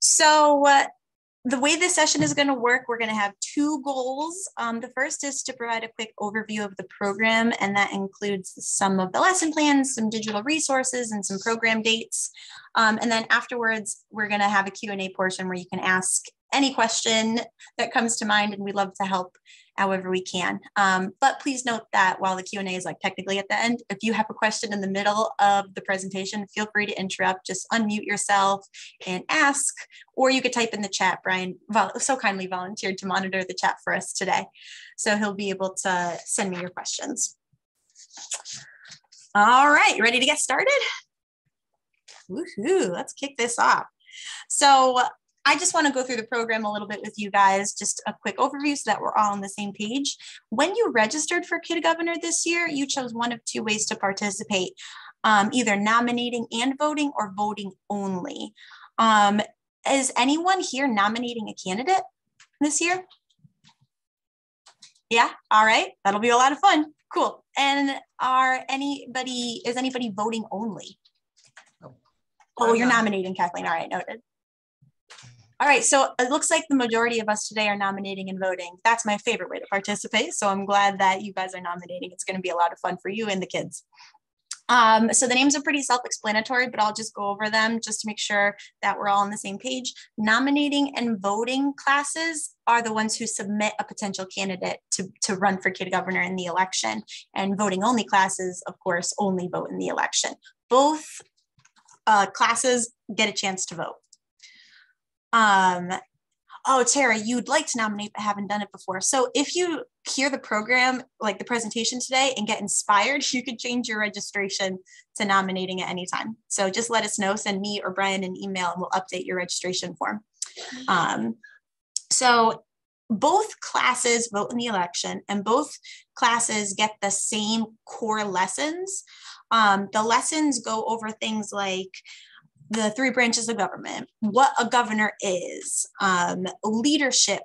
So uh, the way this session is going to work, we're going to have two goals. Um, the first is to provide a quick overview of the program, and that includes some of the lesson plans, some digital resources, and some program dates. Um, and then afterwards, we're going to have a Q&A portion where you can ask any question that comes to mind, and we love to help however we can. Um, but please note that while the Q&A is like technically at the end, if you have a question in the middle of the presentation, feel free to interrupt, just unmute yourself and ask, or you could type in the chat. Brian so kindly volunteered to monitor the chat for us today. So he'll be able to send me your questions. All right, ready to get started? Woohoo, let's kick this off. So I just want to go through the program a little bit with you guys, just a quick overview so that we're all on the same page. When you registered for Kid Governor this year, you chose one of two ways to participate, um, either nominating and voting or voting only. Um, is anyone here nominating a candidate this year? Yeah, all right, that'll be a lot of fun. Cool. And are anybody, is anybody voting only? Oh, you're nominating Kathleen. All right, noted. All right, so it looks like the majority of us today are nominating and voting. That's my favorite way to participate. So I'm glad that you guys are nominating. It's going to be a lot of fun for you and the kids. Um, so the names are pretty self-explanatory, but I'll just go over them just to make sure that we're all on the same page. Nominating and voting classes are the ones who submit a potential candidate to, to run for kid governor in the election. And voting only classes, of course, only vote in the election. Both uh, classes get a chance to vote. Um, oh, Tara, you'd like to nominate but haven't done it before. So if you hear the program, like the presentation today, and get inspired, you could change your registration to nominating at any time. So just let us know, send me or Brian an email, and we'll update your registration form. Um, so both classes vote in the election, and both classes get the same core lessons. Um, the lessons go over things like the three branches of government, what a governor is, um, leadership,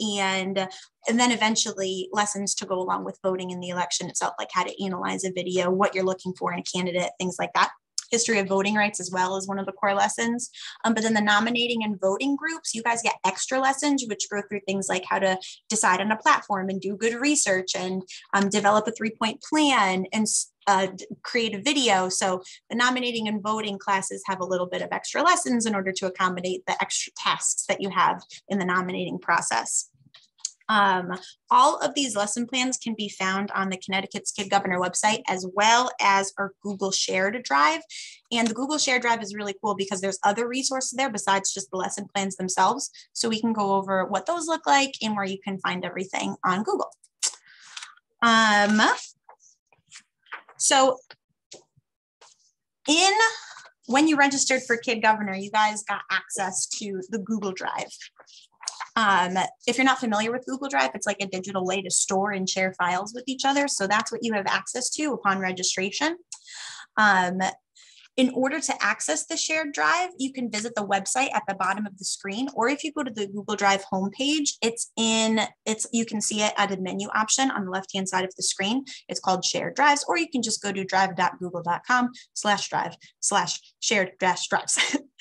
and and then eventually lessons to go along with voting in the election itself, like how to analyze a video, what you're looking for in a candidate, things like that. History of voting rights as well as one of the core lessons. Um, but then the nominating and voting groups, you guys get extra lessons, which go through things like how to decide on a platform and do good research and um, develop a three point plan and uh, create a video. So the nominating and voting classes have a little bit of extra lessons in order to accommodate the extra tasks that you have in the nominating process. Um, all of these lesson plans can be found on the Connecticut Kid Governor website as well as our Google Shared Drive. And the Google Shared Drive is really cool because there's other resources there besides just the lesson plans themselves. So we can go over what those look like and where you can find everything on Google. Um, so in when you registered for Kid Governor, you guys got access to the Google Drive. Um, if you're not familiar with Google Drive, it's like a digital way to store and share files with each other. So that's what you have access to upon registration. Um, in order to access the shared drive, you can visit the website at the bottom of the screen, or if you go to the Google Drive homepage, it's in, it's you can see it at a menu option on the left-hand side of the screen. It's called shared drives, or you can just go to drive.google.com slash drive slash shared drives.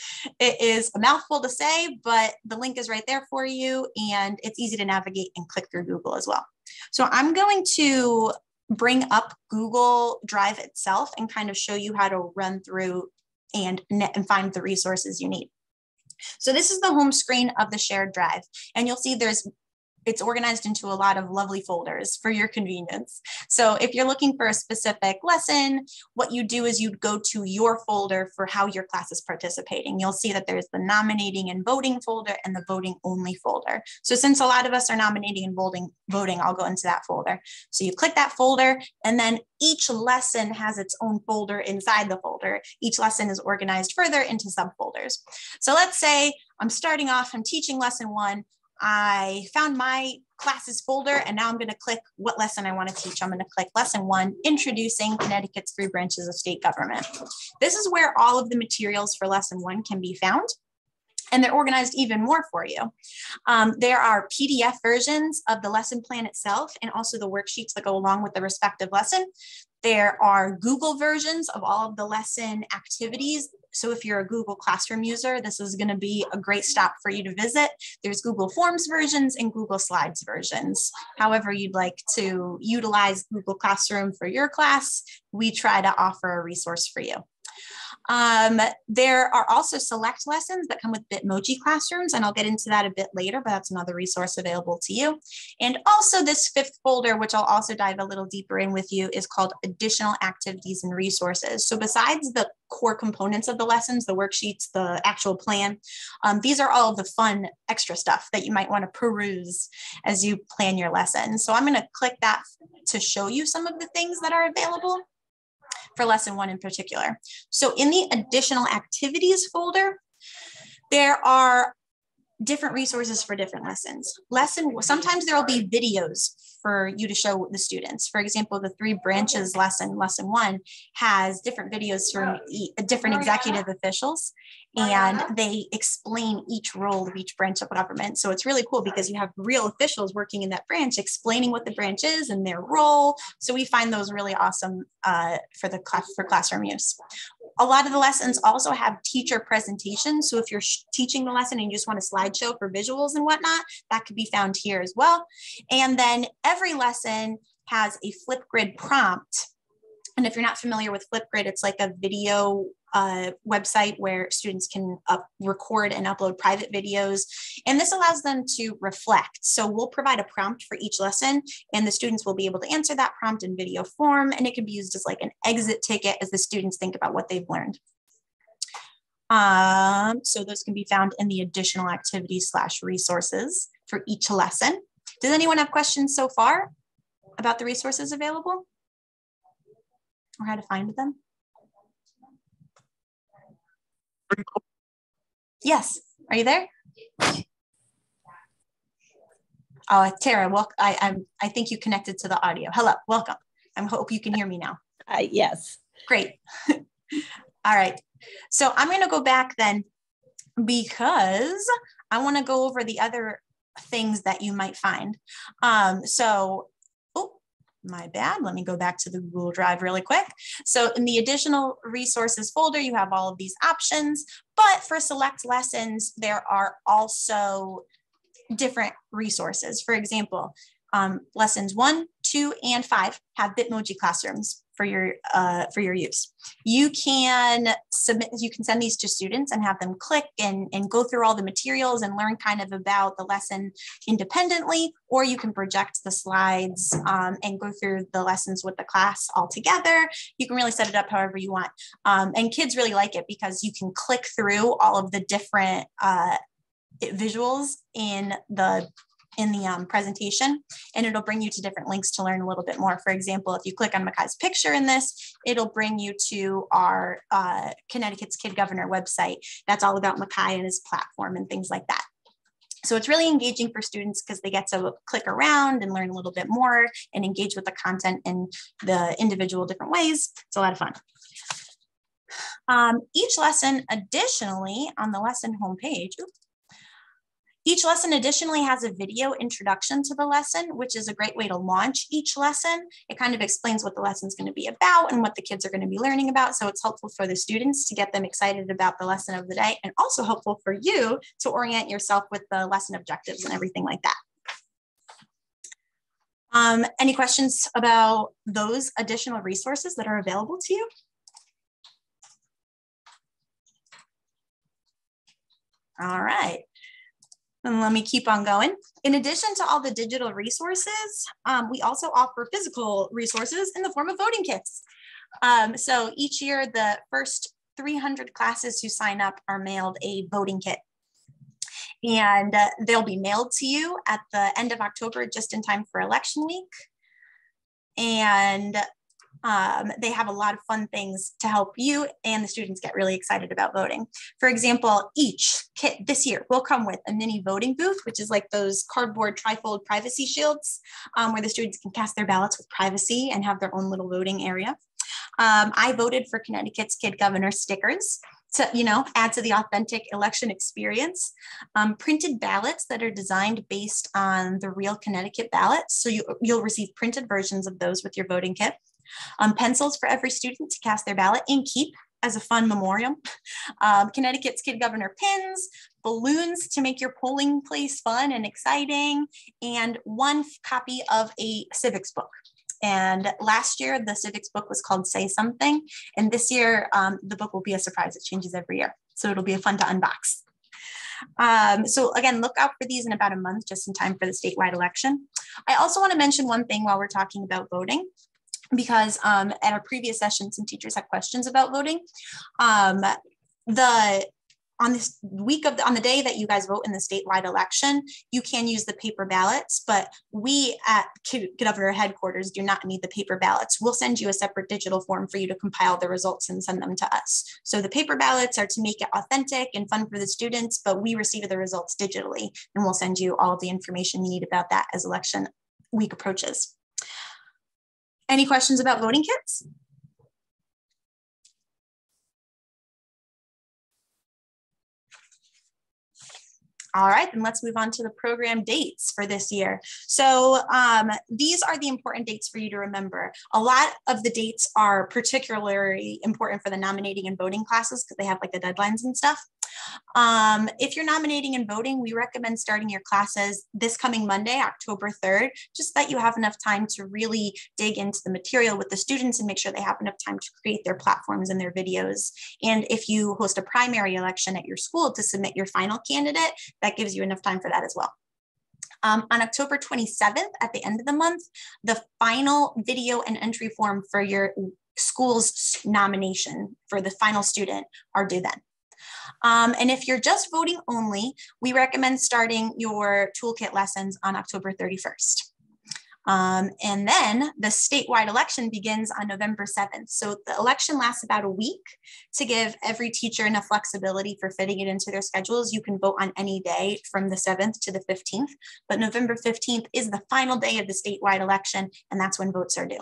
it is a mouthful to say, but the link is right there for you, and it's easy to navigate and click through Google as well. So I'm going to bring up Google Drive itself and kind of show you how to run through and, and find the resources you need. So this is the home screen of the shared drive. And you'll see there's it's organized into a lot of lovely folders for your convenience. So if you're looking for a specific lesson, what you do is you'd go to your folder for how your class is participating. You'll see that there's the nominating and voting folder and the voting only folder. So since a lot of us are nominating and voting, voting, I'll go into that folder. So you click that folder and then each lesson has its own folder inside the folder. Each lesson is organized further into subfolders. So let's say I'm starting off, I'm teaching lesson one. I found my classes folder and now I'm going to click what lesson I want to teach. I'm going to click lesson one, introducing Connecticut's three branches of state government. This is where all of the materials for lesson one can be found and they're organized even more for you. Um, there are PDF versions of the lesson plan itself and also the worksheets that go along with the respective lesson. There are Google versions of all of the lesson activities So if you're a Google Classroom user, this is gonna be a great stop for you to visit. There's Google Forms versions and Google Slides versions. However you'd like to utilize Google Classroom for your class, we try to offer a resource for you. Um, there are also select lessons that come with Bitmoji classrooms, and I'll get into that a bit later, but that's another resource available to you. And also this fifth folder, which I'll also dive a little deeper in with you, is called additional activities and resources. So besides the core components of the lessons, the worksheets, the actual plan, um, these are all the fun extra stuff that you might want to peruse as you plan your lesson. So I'm going to click that to show you some of the things that are available for lesson one in particular. So in the additional activities folder, there are different resources for different lessons. Lesson, sometimes there will be videos for you to show the students. For example, the three branches lesson, lesson one, has different videos from different executive officials and they explain each role of each branch of government. So it's really cool because you have real officials working in that branch explaining what the branch is and their role. So we find those really awesome uh, for the class for classroom use a lot of the lessons also have teacher presentations. So if you're teaching the lesson and you just want a slideshow for visuals and whatnot, that could be found here as well. And then every lesson has a Flipgrid prompt. And if you're not familiar with Flipgrid, it's like a video uh, website where students can up, record and upload private videos. And this allows them to reflect. So we'll provide a prompt for each lesson and the students will be able to answer that prompt in video form. And it can be used as like an exit ticket as the students think about what they've learned. Um, so those can be found in the additional activities slash resources for each lesson. Does anyone have questions so far about the resources available or how to find them? Yes. Are you there? Oh, Tara, well, I, I'm, I think you connected to the audio. Hello, welcome. I hope you can hear me now. Uh, yes. Great. All right. So I'm going to go back then because I want to go over the other things that you might find. Um, so my bad. Let me go back to the Google Drive really quick. So in the additional resources folder, you have all of these options, but for select lessons, there are also different resources. For example, um, lessons one, two, and five have Bitmoji classrooms for your uh, for your use. You can submit, you can send these to students and have them click and, and go through all the materials and learn kind of about the lesson independently, or you can project the slides um, and go through the lessons with the class all together. You can really set it up however you want. Um, and kids really like it because you can click through all of the different uh, visuals in the in the um, presentation and it'll bring you to different links to learn a little bit more. For example, if you click on Makai's picture in this, it'll bring you to our uh, Connecticut's Kid Governor website. That's all about Makai and his platform and things like that. So it's really engaging for students because they get to click around and learn a little bit more and engage with the content in the individual different ways. It's a lot of fun. Um, each lesson additionally on the lesson homepage, oops, each lesson additionally has a video introduction to the lesson, which is a great way to launch each lesson. It kind of explains what the lesson is going to be about and what the kids are going to be learning about. So it's helpful for the students to get them excited about the lesson of the day and also helpful for you to orient yourself with the lesson objectives and everything like that. Um, any questions about those additional resources that are available to you? All right. And let me keep on going. In addition to all the digital resources, um, we also offer physical resources in the form of voting kits. Um, so each year, the first 300 classes who sign up are mailed a voting kit. And uh, they'll be mailed to you at the end of October, just in time for election week. And um, they have a lot of fun things to help you and the students get really excited about voting. For example, each kit this year will come with a mini voting booth, which is like those cardboard trifold privacy shields um, where the students can cast their ballots with privacy and have their own little voting area. Um, I voted for Connecticut's Kid Governor stickers to you know add to the authentic election experience um, printed ballots that are designed based on the real connecticut ballot so you, you'll receive printed versions of those with your voting kit um, pencils for every student to cast their ballot and keep as a fun memoriam, um, Connecticut's Kid Governor pins, balloons to make your polling place fun and exciting, and one copy of a civics book. And last year, the civics book was called Say Something. And this year, um, the book will be a surprise. It changes every year. So it'll be a fun to unbox. Um, so again, look out for these in about a month, just in time for the statewide election. I also want to mention one thing while we're talking about voting because um, at our previous session, some teachers had questions about voting. Um, the on this week of the, on the day that you guys vote in the statewide election, you can use the paper ballots, but we at governor headquarters do not need the paper ballots. We'll send you a separate digital form for you to compile the results and send them to us. So the paper ballots are to make it authentic and fun for the students, but we receive the results digitally and we'll send you all the information you need about that as election week approaches. Any questions about voting kits? All right, then let's move on to the program dates for this year. So um, these are the important dates for you to remember. A lot of the dates are particularly important for the nominating and voting classes because they have like the deadlines and stuff. Um, if you're nominating and voting, we recommend starting your classes this coming Monday, October 3rd, just that you have enough time to really dig into the material with the students and make sure they have enough time to create their platforms and their videos. And if you host a primary election at your school to submit your final candidate, that gives you enough time for that as well. Um, on October 27th, at the end of the month, the final video and entry form for your school's nomination for the final student are due then. Um, and if you're just voting only, we recommend starting your toolkit lessons on October 31st. Um, and then the statewide election begins on November 7th. So the election lasts about a week to give every teacher enough flexibility for fitting it into their schedules. You can vote on any day from the 7th to the 15th, but November 15th is the final day of the statewide election, and that's when votes are due.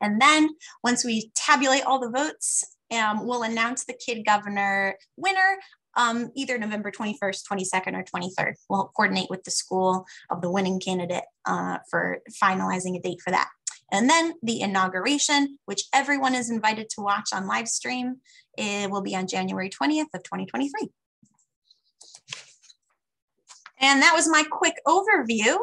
And then once we tabulate all the votes, um, we'll announce the kid governor winner um, either November 21st, 22nd, or 23rd. We'll coordinate with the school of the winning candidate uh, for finalizing a date for that. And then the inauguration, which everyone is invited to watch on live stream, it will be on January 20th of 2023. And that was my quick overview